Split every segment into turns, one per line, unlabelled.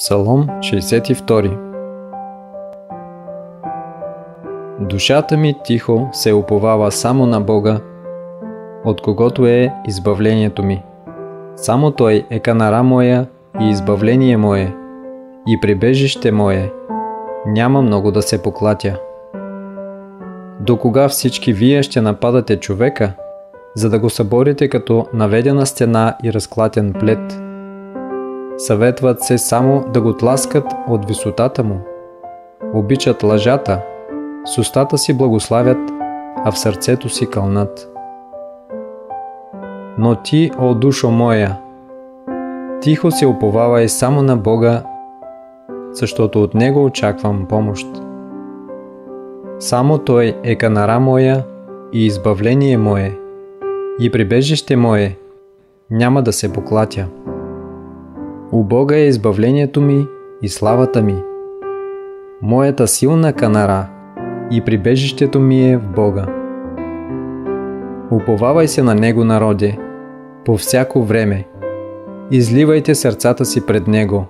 Псалом 62 Душата ми тихо се уповава само на Бога, от когото е избавлението ми. Само Той е канара моя и избавление мое, и прибежище мое. Няма много да се поклатя. До кога всички вие ще нападате човека, за да го съборите като наведена стена и разклатен плед – съветват се само да го тласкат от висотата му. Обичат лъжата, с устата си благославят, а в сърцето си кълнат. Но ти, о душо моя, тихо се уповавай само на Бога, защото от Него очаквам помощ. Само Той е канара моя и избавление мое, и прибежище мое, няма да се поклатя. У Бога е избавлението ми и славата ми. Моята силна канара и прибежището ми е в Бога. Уповавай се на Него, народе, по всяко време. Изливайте сърцата си пред Него.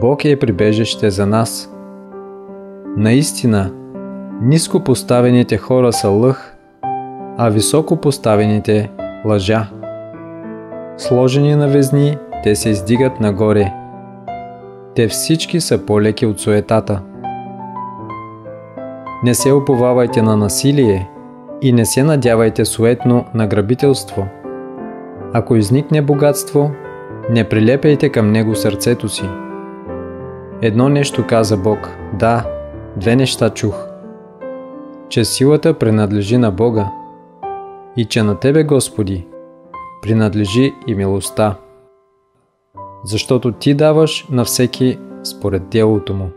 Бог е прибежище за нас. Наистина, ниско поставените хора са лъх, а високо поставените лъжа. Сложени на везни – те се издигат нагоре. Те всички са по-леки от суетата. Не се оповавайте на насилие и не се надявайте суетно на грабителство. Ако изникне богатство, не прилепяйте към него сърцето си. Едно нещо каза Бог, да, две неща чух. Че силата принадлежи на Бога и че на Тебе, Господи, принадлежи и милостта защото ти даваш на всеки според делото му.